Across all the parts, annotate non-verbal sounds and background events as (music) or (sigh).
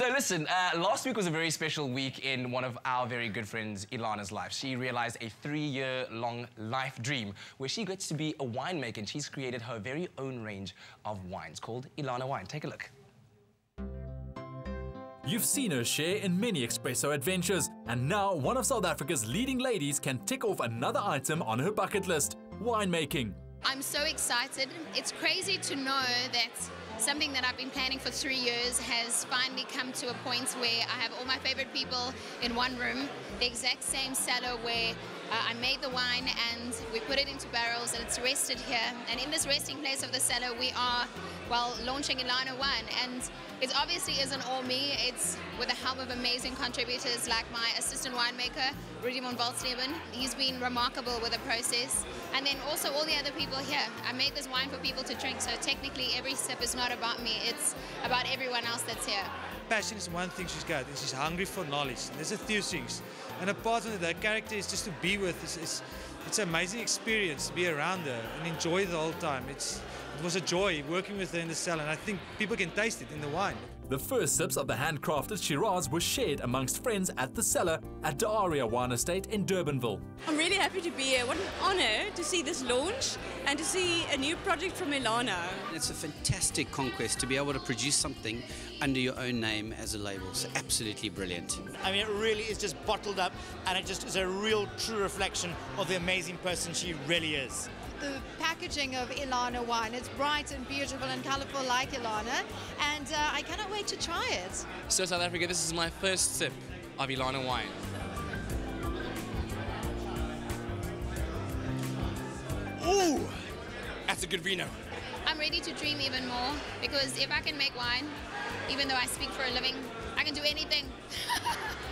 So listen, uh, last week was a very special week in one of our very good friends, Elana's life. She realized a three-year-long life dream where she gets to be a winemaker and she's created her very own range of wines called Elana Wine. Take a look. You've seen her share in many Expresso adventures, and now one of South Africa's leading ladies can tick off another item on her bucket list winemaking. I'm so excited. It's crazy to know that something that I've been planning for three years has finally come to a point where I have all my favorite people in one room, the exact same cellar where uh, I made the wine and we put it into barrels and it's rested here. And in this resting place of the cellar, we are, well, launching Elana One. And it obviously isn't all me. It's with the help of amazing contributors like my assistant winemaker, Rudi von Waltsleben. He's been remarkable with the process. And then also all the other people here. I made this wine for people to drink, so technically every sip is not about me. It's about everyone else that's here. Passion is one thing she's got, and she's hungry for knowledge. There's a few things. And apart from that, the character is just to be with. It's, it's, it's an amazing experience to be around her and enjoy the whole time. It's, it was a joy working with her in the cellar, and I think people can taste it in the wine. The first sips of the handcrafted Shiraz were shared amongst friends at the cellar at D'Aria Wine Estate in Durbanville. I'm really happy to be here. What an honor to see this launch and to see a new project from Elana. It's a fantastic conquest to be able to produce something under your own name as a label. So absolutely brilliant. I mean, it really is just bottled up, and it just is a real, true reflection of the amazing person she really is the packaging of Elana wine. It's bright and beautiful and colourful like Elana, and uh, I cannot wait to try it. So South Africa, this is my first sip of Elana wine. Ooh, that's a good vino. I'm ready to dream even more because if I can make wine, even though I speak for a living, I can do anything. (laughs)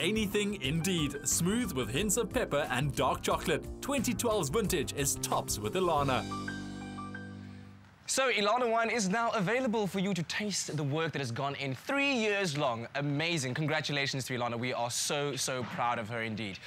Anything indeed. Smooth with hints of pepper and dark chocolate. 2012's vintage is tops with Elana. So Elana Wine is now available for you to taste the work that has gone in three years long. Amazing. Congratulations to Elana. We are so, so proud of her indeed.